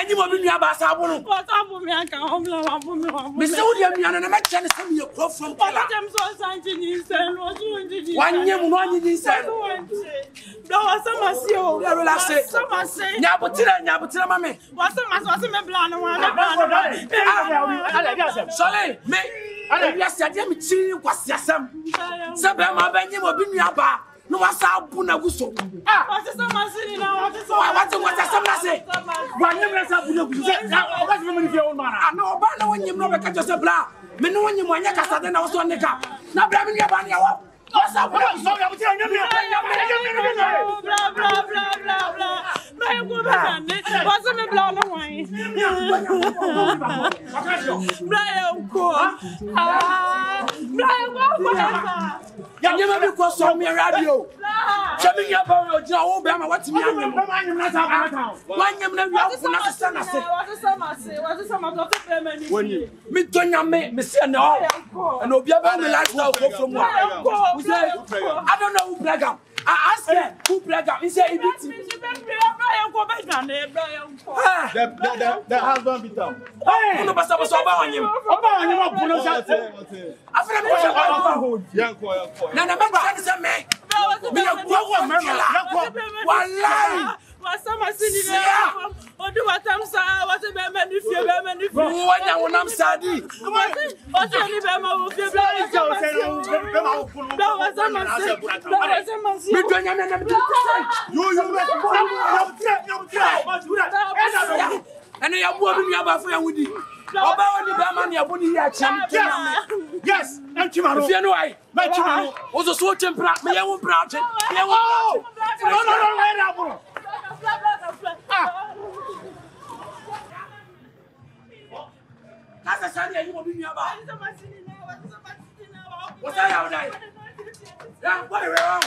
ɛnyi ma obi nua baasa abono. Wɔsɔ abo mi aka wɔn bila wɔn abo mi wɔn abo mi. Mese wo deɛ nua no na mɛkyɛ ne sɛ miyɛ kuro fam kala. Wɔn kyɛm sɛ ɔsan gye nyi nsɛn no ɔsi wɔn gye nyi nsɛn. Wɔanyɛ mu na ɔnye nyi nsɛn. Wɔsi wɔn gye. ma se o. Yɛrɛ la se. Wɔsɛ ma se. Nyabotirɛ nyabotirɛ ma mi. Wɔsɛ ma se wɔsɛ mɛ bila ne wɔn ne bila ne wɔn. Sɔle mi. Ewiase adeɛ mi kyi kwasiasɛm. Sɛ bɛrɛ ma bɛ nyi ma obi nua baa. Blah blah blah blah blah. Blah ah wate Blah masini na Blah sɛ wate wate sɛ mna se wa nyem na sa bu ah, na gu so sɛ ɔba sɛ mma ni fie wo no ana ana ɔba na wonyem na ɔbɛka kyɛ sɛ bra me ne wonyem ɔnyɛ kasa de na wo so ne ka na bra me nua ba ne ɛwɔ Bra, bra, bra, bra, bra. Mè kou mè sanè. Wase mè bla lè wè. Bra yon kou. Bra yon kou. Bra yon kou yà nyẹ́mẹ́ bí sọ mi rádìó sẹ́mi yẹ bọ̀ ọ̀rọ̀ jìnnà owó bẹ́ẹ̀ ma wọ́n ti mi ànyẹ́ mu wọ́n ànyẹ́ mu náà wíwá kú náà sísẹ́ náà sí. wọ́n ní mi tó nyàmé mi sí ẹ̀ náà ọ̀ obi ẹ̀ mi láti náà kó fún mu à. I don't know who black am. I ask her who pray God. He said, "If it's the the the, the husband beat up." Hey, no pastor was about on him. About on him, about on him. After that, what you want? Yanko, yanko. Now, now, make sense, man. Me ya kwa kwa mama. Yanko, walai. Wasama sini na. Odu watamsa, wate bema ni wanya wonam saadi medɔ nyame nam ɛne yɛboa bi nuabafo yɛ wodi ɔba wɔ ne bɛma ne ɛbo ne yi akyɛm fie no ai wo so so wokyempra meyɛ wo mpra akye meyɛ wo mpra akye wọ́n sá yàwó dà yìí yà wọ́n ìwé wọn.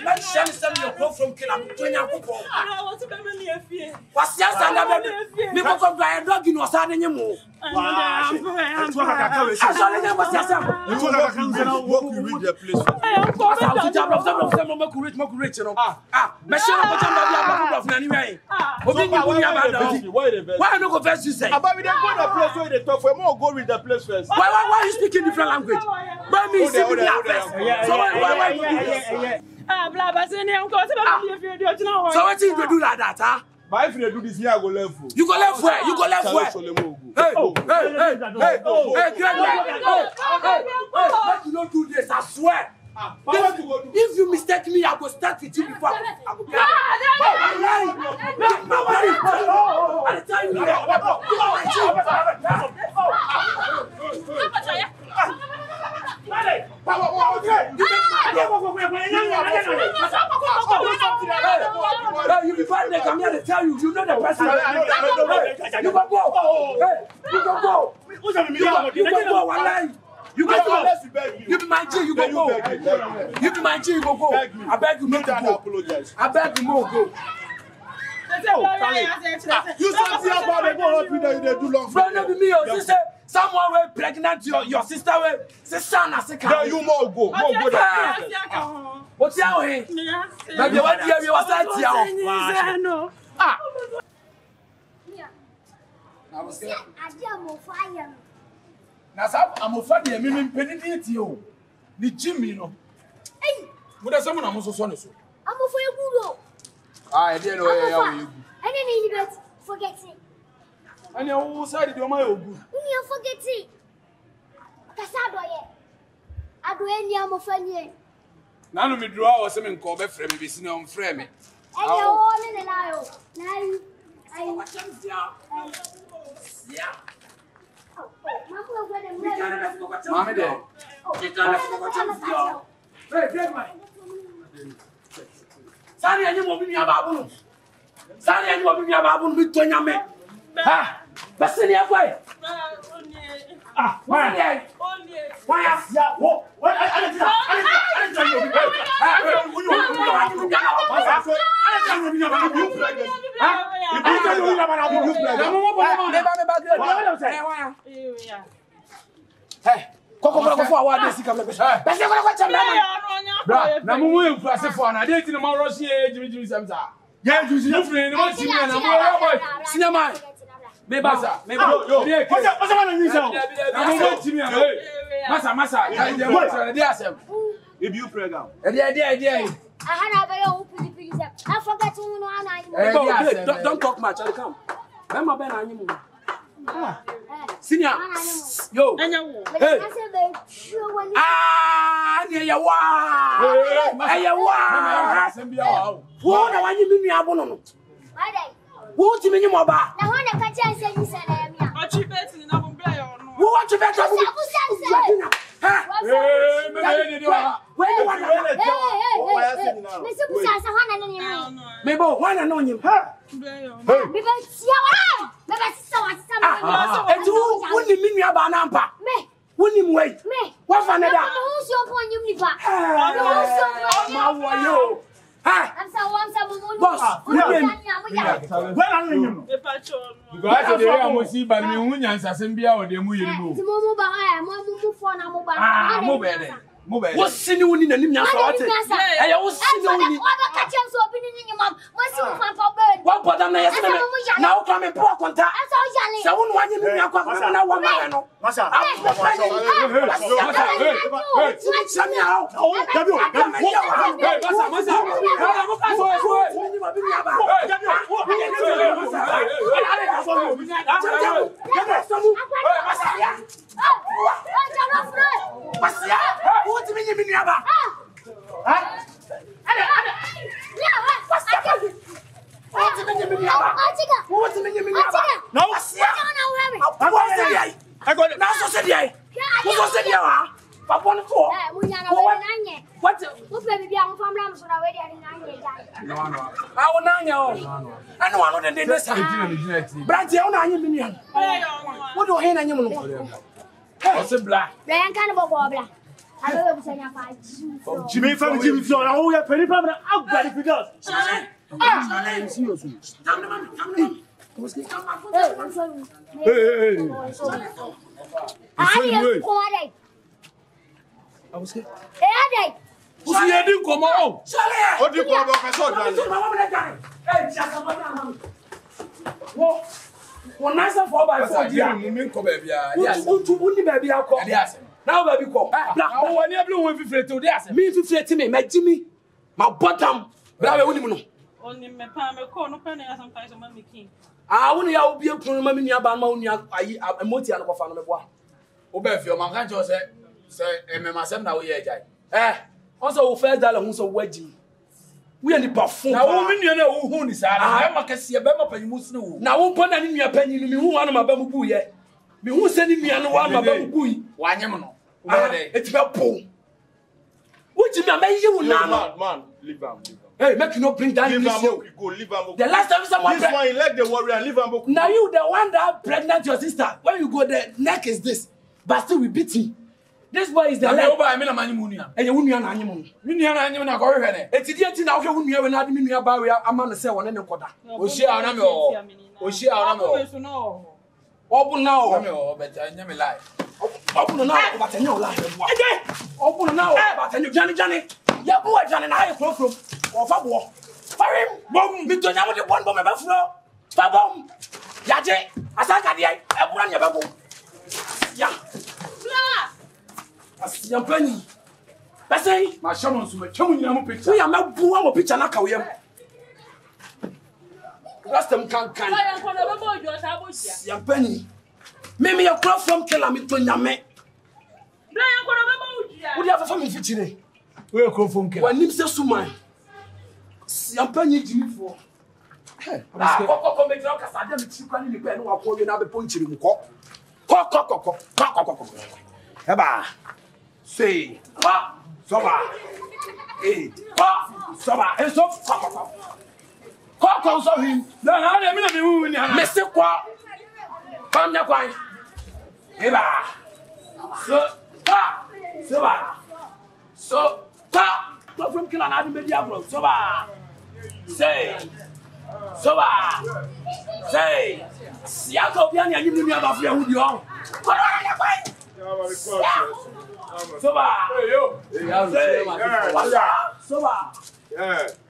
ìbá ti sẹ́ni sẹ́ni yọ̀ kó from kìlà tó yàn kó pọ̀ wasiasa na bɛbi mi kɔkɔ do ayɛ dɔgi na ɔsan ne nye mu. why you you speaking different language. Ah, bla ba se ni enko se ba mi fi edu ojina ho. So wetin you do like that, ah? But if you do this, I go left foot. You go left foot. You go left foot. Hey, hey, hey, hey, hey, hey, hey, Hey, hey, hey. hey, hey, hey, do this, I swear. If, if you mistake me, I go start with you before I go get hey, hey, hey, hey, hey, hey, You be fighting the come here to tell you, you know the person. You can go. you can go. You can go one line. You go go. You be my G, you go go. You be my G, you go go. I beg you, make go. I beg you, make you go. You say, see how bad they go, you do long. Friend, no me, you say someone wey pregnant your your sister wey sister na sika. na you mo go mo go da place. o ti awo he. na de wa di ebi wa sa ti awo. ah. na sa amofra de emi mi mpeni ni ti o ni ji mi no. mo dẹ sẹ́mu na mo soso ni so. amofra egu do. ah ẹ díẹ̀ ni wọ́n yẹ ya wọ́n yẹ egu. ẹni ni yìí bẹ́ẹ̀ forget it ɛnea wowo sɛ dede ɔma yɛ ogu woniafo geti kasa adɔyɛ adɔyɛ ni amɔfa nie nanu mi duro a ɔsɛ mi nkɔ ɔbɛfrɛ mi besi na ɔmfrɛ mi ɛyɛ wɔ ne ne layo nayo ayi maame dɛ sani ɛnyɛ mɔ bi nua baabu nu sani ɛnyɛ mɔ bi nua baabu nu bi tɔ nyamɛ. Ah, why? Why Why Why bẹsẹ ni ẹ fọ yẹ. wọn yà wọn yà ya wọ wọn ale ti na ale ti na ale ti na yọ bi ẹ ẹ wọn yọ wọn yọ wọn yọ wọn yà fọ ale ti na yọ bi yà wọn yọ fúlẹ yẹ ibi tí yọ yà wọn yọ fúlẹ yẹ. ẹ bá mi bá gbé ẹ wọn yà. kɔkɔ kɔrɔ kɔfɔ awo adi sika bɛsɛ bɛsɛ kɔrɔ kɔ cɛm dama bra na mu mu ye nkurasi fɔ ana adi ti na ma rɔsi ye jimijimi sɛm sa yɛ jimijimi firi ni ma si mi yɛ na mu yɛ bɔ sinima ye. Ah, meba meba ni eke masa masa na nyisa o na mo mo timi ano masa masa mo sọ ẹdi asẹm. ebi u pere ga. ẹdi ẹdi ẹdi ẹyi. aha na abẹ́rẹ́ òun pili pili sẹ afọkẹ́ tí wọn náà náà yín. ẹdi asẹm ẹ don talk much ọdún kam bẹ́ẹ̀ ma bẹ́ẹ̀ náà yín mu. senior yo hey aa ah, ni ẹ yẹ wá ẹ yẹ wá wo na wa yin mi nu abunu nu na wotumi nyim ɔba wowɔ twe bɛta bna mebɔ hɔna ne onyim ɛnti wonim me nuabaa no ampa wonim wei wafa ne da eh, mawɔyɛ o boss wúnyẹn wẹ́n náà yẹn mu. because ati de a mo si ba mi n wunya nsasem bi a ọdẹ mu yẹn mu. ti mo mu ba ẹ mo mu mu fọ na mo ba. aa mo bẹ dẹ mo bẹ dẹ. wọ́n si ni wọ́n ni nanim nyansa wá tẹ ẹ̀yẹ wọ́n si ni wọ́n ni. ẹ fọdẹ ọbẹ kàchẹ́ nsọ obi ni ni nyimọ mo si mo eh, fanfa akɔdam na yɛsɛ mɛ na wotɔ me mpo akonta sɛ wo ne wanye me nua kɔ akɔdam na wɔmɛɛ no akyerɛ me awo Pasia, wotimi nyi mi nuaba. miniaba wo ti menye miniaba na wo sia awo se dia yi na so se dia yi wo so se dia wa papa no to wo wo nanye what wo pe bibia mo famra mo so na we dia ni nanye ja no no a wo nanye o ano ano de de de sa brandi wo nanye minia wo do he nanye Jimmy Jimmy oh, Ah! Osi ye di nkɔmɔ o. O di nkɔmɔ o kasi o dan. Wo wo nansa fɔ ba fɔ di yan. Utu uni bɛ bi akɔ. N'aw bɛ bi kɔ. Awɔ n'i ye bilen wo fifire Ah. o de y'a sɛ. Min fifire ti mi mɛ ji mi ma bɔ tan. Bila bɛ wuli mun na a eh, wo ne yɛ wobie kunu no ma me nuaba no ma wo nua ayi moti ano kɔfa no meboa wobɛ fie ɔma nka nkyɛw sɛ sɛ mmɛmasɛm na woyɛ agyae ɛ ɔn sɛ wo fɛ da la ho sɛ woagyi mu woyɛ nipa fo na wo me nua no a wohu ne saa no ah. bɛma e kɛseɛ bɛma panyimu sene wo na wo mpɔ na ne nua panyi no mehu wa no ma bɛmu buuyɛ mehu sɛ ne nua no wa ma bɛmu bui wanyem no ɛti bɛpo wogyi me a mɛyɛ wo naa no Hey, make you not bring that leave this year. Go, leave the last time someone this one, let the warrior leave Amboku. Now you the one that pregnant your sister. When you go, the neck is this, but still we beat him. This boy is the leg. Ọba Emila Manyi mu nua. Ẹyẹ wu nua na anyi mu no. na anyi na kọ hwehwẹ nẹ. Eti eti na ahwẹ wu nua wẹ na adi ba wẹ ama ne sẹ wọne ne kọ da. Osi a ọna mi wọ. Osi a ọna mi wọ. Ọbu na wọ. Ọna mi wọ bẹ ẹ nye mi lai. Ọbu na wọ bàtẹ nye wọ lai. Ẹjẹ. Ọbu na wọ bàtẹ wa jani na ayẹ kurokuro ɔfa boɔ farim bom mitonyamu de bɔn bom ɛbɛ furo fa bom yagye asakadeɛ ɛbura ne ɛbɛ bom ya asiampani bɛsɛn mahyɛ mo nsoma twɛ mo nyinaa mo picture woyɛ mɛbu awɔ picture na aka wo yam rastam kankan siampani mimi yɛ kura fam kela mitonyame wode afafa me mfikyire woyɛ kuro fam kela wanim sɛ suman yampa nye gyinifoɔ kɔkɔkɔ mɛgyina kasa adeɛ mekyiri kora ne nipa ɛne wakɔ wie no abɛpɔ nkyiri mu kɔ kɔkɔkɔkɔ kɔkɔkɔkɔ ɛbaa sei kɔ sɔba ee kɔ sɔba ɛnso kɔkɔkɔ kɔkɔ nsɔ hwi na ha na mi na mi wuwu ni ha mesi kɔ kɔm nyɛ kwan ɛbaa so kɔ sɔba so kɔ tɔfum kila na adi mɛ di agorɔ sɔba. Say, sei soba sei siaka obi ani anyim nua bafo yɛ wudi ɔn kɔdɔ ɔyɛ kwan soba sei wasa soba.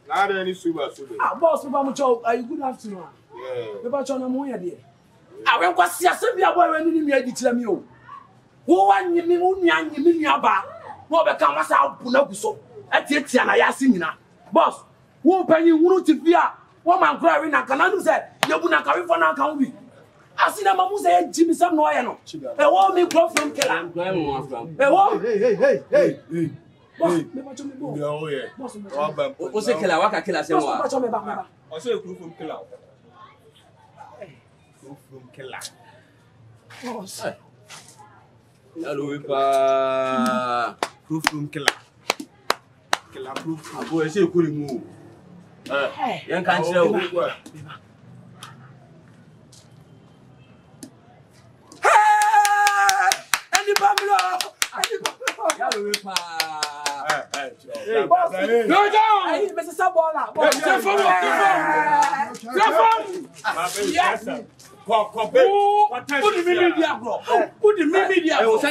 N'ade ni suba suba. Ah, boss, papa, mo chow. Are ah, you good afternoon? Yeah. Papa, ah, chow oh. e, na mo yɛ deɛ. Awo nkwa siase bi abɔ ɛwɛ ni ni nua di kyerɛ mi o. Wo wa nyi mi, wo nua nyi mi nua ba. Mo bɛ ka wasa abu na gu so. Ɛtiɛtiɛ na yɛ ase nyina. Boss, wo panyin wuru ti fi a wɔn ma nkura awi na nkana nu sɛ yebu na nkawe fɔ na nka ho bi asi na ma mu sɛ yɛ jimi sɛm na ɔyɛ no ɛwɔ mi kuro fam kɛla ɛwɔ. o se kɛlɛ wa ka kɛlɛ sɛ wa. ɔsɛ ye kuru fam kɛlɛ o. kuru fam kɛlɛ. yalo bi paa. kuru fam kɛlɛ. kɛlɛ kuru fam. a bɔ ɛsɛ ekuru mu o yɛnka nkyerɛ wo nipa mi lọ nipa mi lọ. yàrá wí pa. lọ́jọ́ ayi bẹ sisan bọ́ọ̀lù. ṣe fún mi ṣe fún mi ṣe fún mi kɔkɔbe kɔtɛ wudi mi mi di agorɔ wudi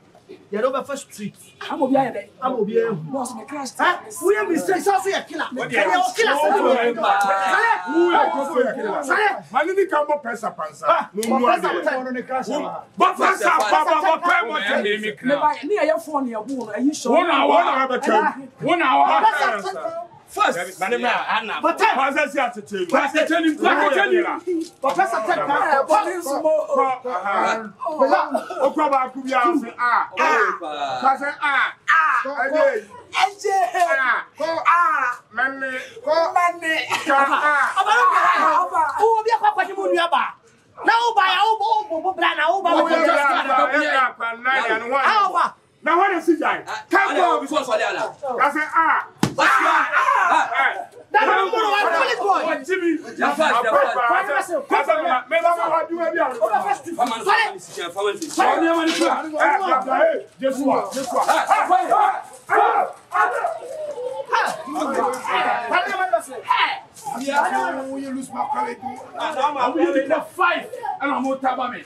yɛrɛ bɛ fɛ street. ama obi ayɛ dɛ. ama obi ayɛ hu. bɔn sɛnɛ crash ti. wúyẹ mi sẹ sọ fún yẹ kila. ɛyẹ o kila sẹ fún yẹ kila. sɛnɛ wúyẹ kò fún yẹ kila. sɛnɛ. mali ni kan bɔ pɛsa pansa. bɔ pɛsa pansa. bɔ pɛsa pansa bɔ pɛ mɔ tɛ. ne b'a ye ni yɛ fɔ nin ye bon ɛyi sɔ. wọn na wọn na bɛ tɛ. wọn na wọn na bɛ tɛ. First, my name is Anna. But time, what's that? See, I tell you, I tell you, I tell you. Professor, take my body smoke. Oh, come on, come here. Ah, ah, professor, ah, ah, ah. Eje ah ah mami ko mami ka ah abara ka oba o bi akwa kwa ni mu nua ba na o ba ya o bo bo bra na o ba ko just ka da bi ya na ho na si jai ka bo bi so so ala ka se ah yafa yafa yafa mɛ bá ma wa dun bɛ bi yan. o bɛ fɛ tu fɔlɔ fɔlɔ fɔlɔ ni ɛmɛ ni fila ɛ fila fila ye jesu wa jesu wa ɛ fɔ ye five ɛna mo taba mɛ.